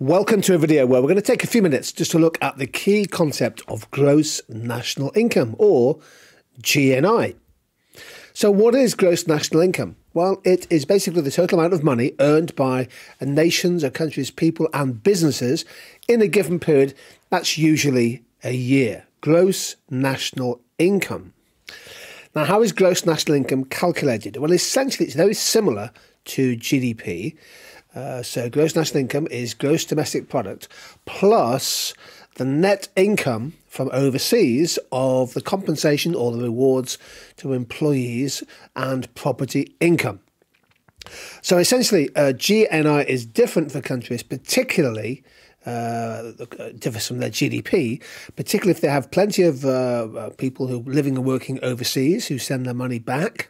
Welcome to a video where we're going to take a few minutes just to look at the key concept of gross national income or GNI. So, what is gross national income? Well, it is basically the total amount of money earned by a nation's, a country's people and businesses in a given period. That's usually a year. Gross national income. Now, how is gross national income calculated? Well, essentially, it's very similar to GDP. Uh, so gross national income is gross domestic product plus the net income from overseas of the compensation or the rewards to employees and property income. So essentially, uh, GNI is different for countries, particularly uh, differs from their GDP, particularly if they have plenty of uh, uh, people who are living and working overseas who send their money back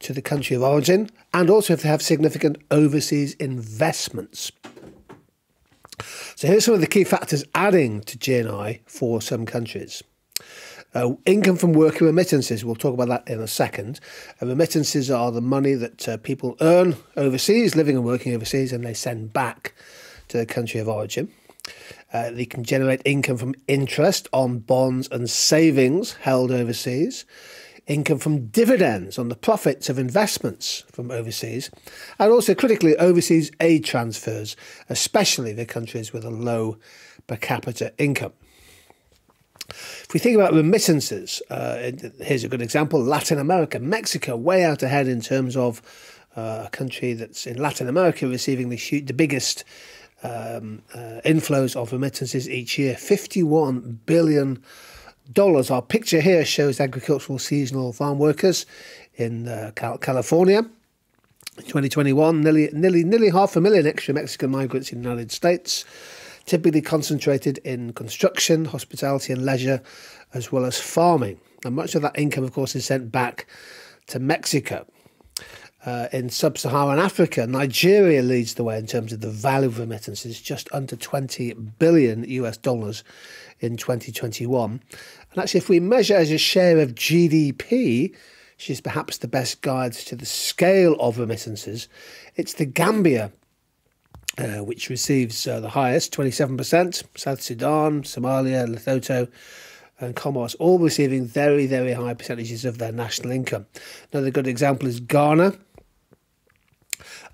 to the country of origin, and also if they have significant overseas investments. So here's some of the key factors adding to GNI for some countries. Uh, income from work and remittances, we'll talk about that in a second. Uh, remittances are the money that uh, people earn overseas, living and working overseas, and they send back to the country of origin. Uh, they can generate income from interest on bonds and savings held overseas income from dividends on the profits of investments from overseas, and also critically overseas aid transfers, especially the countries with a low per capita income. If we think about remittances, uh, here's a good example Latin America, Mexico, way out ahead in terms of uh, a country that's in Latin America receiving the, the biggest um, uh, inflows of remittances each year 51 billion dollars. Our picture here shows agricultural seasonal farm workers in uh, California. In 2021, nearly, nearly, nearly half a million extra Mexican migrants in the United States, typically concentrated in construction, hospitality, and leisure, as well as farming. And much of that income, of course, is sent back to Mexico. Uh, in sub Saharan Africa, Nigeria leads the way in terms of the value of remittances, just under 20 billion US dollars in 2021. And actually, if we measure as a share of GDP, which is perhaps the best guide to the scale of remittances, it's the Gambia. Uh, which receives uh, the highest, 27%, South Sudan, Somalia, Lesotho, and Comoros, all receiving very, very high percentages of their national income. Another good example is Ghana,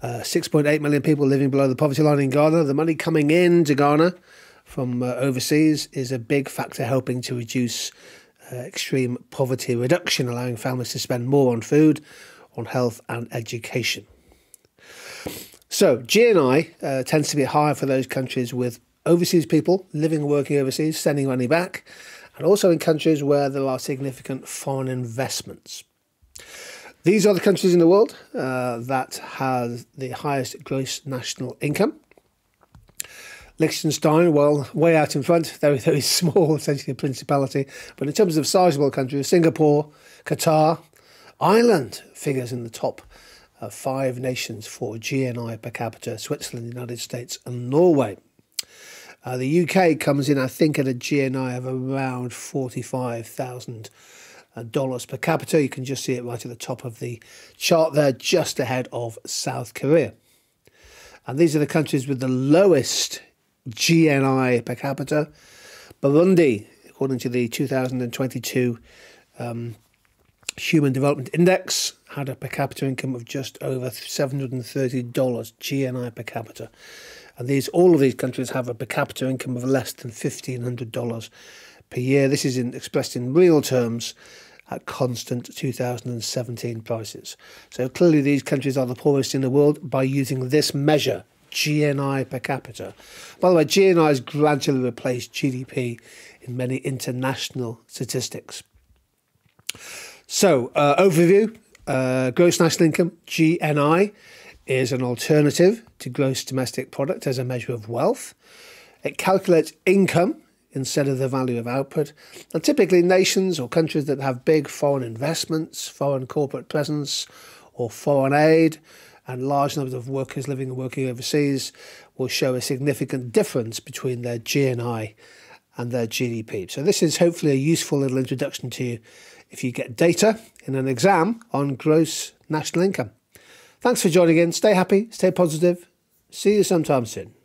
uh, 6.8 million people living below the poverty line in Ghana. The money coming in to Ghana from uh, overseas is a big factor helping to reduce uh, extreme poverty reduction, allowing families to spend more on food, on health, and education. So, GNI uh, tends to be higher for those countries with overseas people living and working overseas, sending money back, and also in countries where there are significant foreign investments. These are the countries in the world uh, that have the highest gross national income. Liechtenstein, well, way out in front, very, very small, essentially a principality. But in terms of sizable countries, Singapore, Qatar, Ireland figures in the top uh, five nations for GNI per capita, Switzerland, United States, and Norway. Uh, the UK comes in, I think, at a GNI of around 45,000 uh, dollars per capita. You can just see it right at the top of the chart there, just ahead of South Korea. And these are the countries with the lowest GNI per capita. Burundi, according to the 2022 um, Human Development Index, had a per capita income of just over $730 GNI per capita. And these all of these countries have a per capita income of less than $1,500 per year. This is in, expressed in real terms at constant 2017 prices. So clearly, these countries are the poorest in the world by using this measure, GNI per capita. By the way, GNI has gradually replaced GDP in many international statistics. So, uh, overview uh, gross national income, GNI, is an alternative to gross domestic product as a measure of wealth. It calculates income instead of the value of output. And typically, nations or countries that have big foreign investments, foreign corporate presence, or foreign aid, and large numbers of workers living and working overseas will show a significant difference between their GNI and their GDP. So, this is hopefully a useful little introduction to you if you get data in an exam on gross national income. Thanks for joining in. Stay happy, stay positive. See you sometime soon.